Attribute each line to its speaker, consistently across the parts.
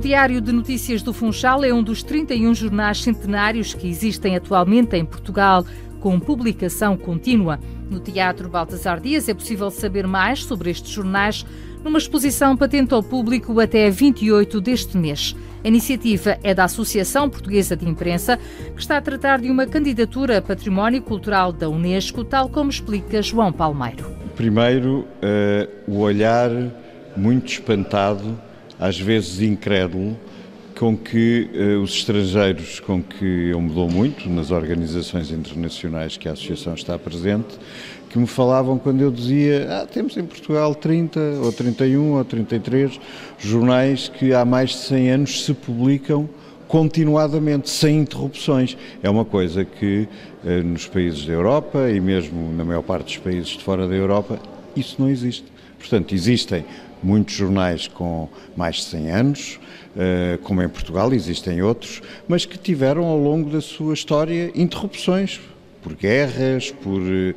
Speaker 1: Diário de Notícias do Funchal é um dos 31 jornais centenários que existem atualmente em Portugal, com publicação contínua. No Teatro Baltasar Dias é possível saber mais sobre estes jornais numa exposição patente ao público até 28 deste mês. A iniciativa é da Associação Portuguesa de Imprensa, que está a tratar de uma candidatura a Património Cultural da Unesco, tal como explica João Palmeiro.
Speaker 2: Primeiro, uh, o olhar muito espantado às vezes incrédulo, com que uh, os estrangeiros com que eu me dou muito nas organizações internacionais que a Associação está presente, que me falavam quando eu dizia ah, temos em Portugal 30 ou 31 ou 33 jornais que há mais de 100 anos se publicam continuadamente, sem interrupções. É uma coisa que uh, nos países da Europa e mesmo na maior parte dos países de fora da Europa, isso não existe. Portanto, existem muitos jornais com mais de 100 anos, eh, como em Portugal existem outros, mas que tiveram ao longo da sua história interrupções por guerras, por uh,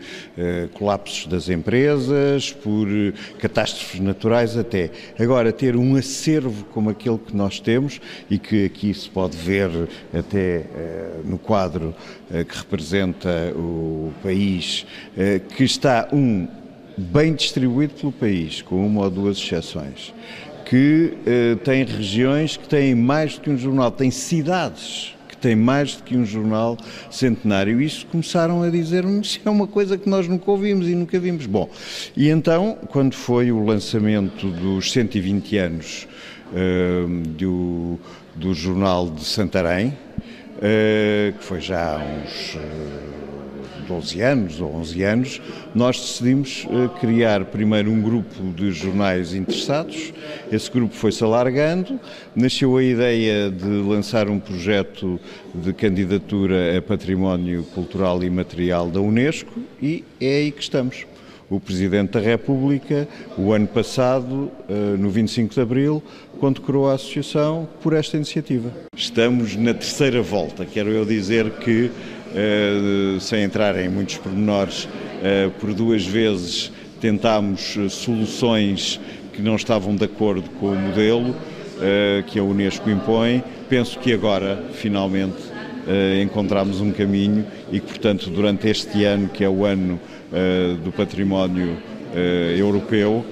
Speaker 2: colapsos das empresas, por uh, catástrofes naturais até. Agora, ter um acervo como aquele que nós temos e que aqui se pode ver até uh, no quadro que representa o país, que está um bem distribuído pelo país, com uma ou duas exceções, que eh, tem regiões que têm mais do que um jornal, tem cidades que têm mais do que um jornal centenário. Isso começaram a dizer-me, isso é uma coisa que nós nunca ouvimos e nunca vimos. Bom, e então, quando foi o lançamento dos 120 anos eh, do, do jornal de Santarém, eh, que foi já há uns 12 anos ou 11 anos, nós decidimos eh, criar primeiro um grupo de jornais interessados. Esse grupo foi-se alargando, nasceu a ideia de lançar um projeto de candidatura a património cultural e material da Unesco e é aí que estamos. O Presidente da República, o ano passado, eh, no 25 de Abril, condecorou a Associação por esta iniciativa. Estamos na terceira volta, quero eu dizer que sem entrar em muitos pormenores, eh, por duas vezes tentámos eh, soluções que não estavam de acordo com o modelo que a Unesco impõe. Penso que agora, finalmente, encontramos um caminho e que, portanto, durante este ano, que é o ano do património europeu,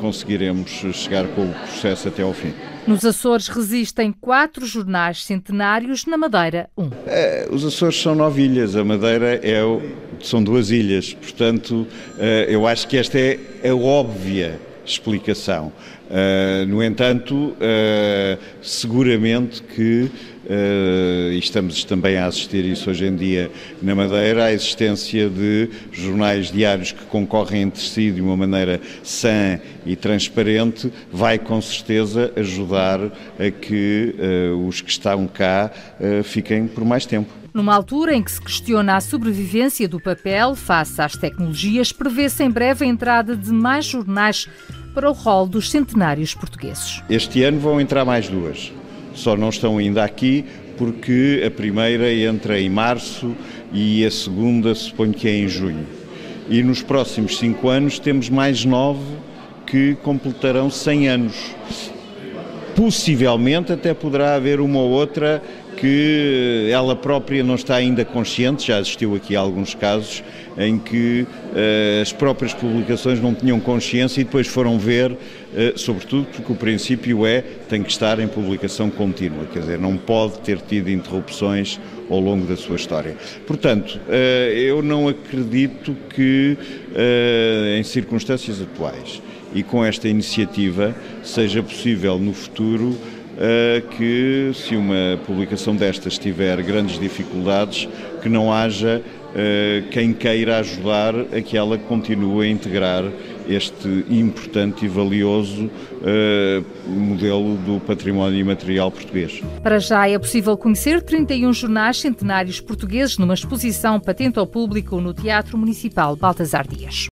Speaker 2: conseguiremos chegar com o processo até ao fim.
Speaker 1: Nos Açores resistem quatro jornais centenários, na Madeira, um.
Speaker 2: É, os Açores são nove ilhas, a Madeira é são duas ilhas, portanto, é, eu acho que esta é a óbvia explicação. No entanto, seguramente que e estamos também a assistir isso hoje em dia na Madeira, a existência de jornais diários que concorrem entre si de uma maneira sã e transparente, vai com certeza ajudar a que uh, os que estão cá uh, fiquem por mais tempo.
Speaker 1: Numa altura em que se questiona a sobrevivência do papel face às tecnologias, prevê-se em breve a entrada de mais jornais para o rol dos centenários portugueses.
Speaker 2: Este ano vão entrar mais duas só não estão ainda aqui porque a primeira entra em março e a segunda suponho que é em junho. E nos próximos cinco anos temos mais nove que completarão 100 anos. Possivelmente até poderá haver uma ou outra que ela própria não está ainda consciente, já existiu aqui alguns casos em que uh, as próprias publicações não tinham consciência e depois foram ver, uh, sobretudo porque o princípio é tem que estar em publicação contínua, quer dizer, não pode ter tido interrupções ao longo da sua história. Portanto, uh, eu não acredito que em circunstâncias atuais e com esta iniciativa seja possível no futuro que se uma publicação destas tiver grandes dificuldades, que não haja quem queira ajudar a que ela continue a integrar este importante e valioso uh, modelo do património imaterial português.
Speaker 1: Para já é possível conhecer 31 jornais centenários portugueses numa exposição patente ao público no Teatro Municipal Baltasar Dias.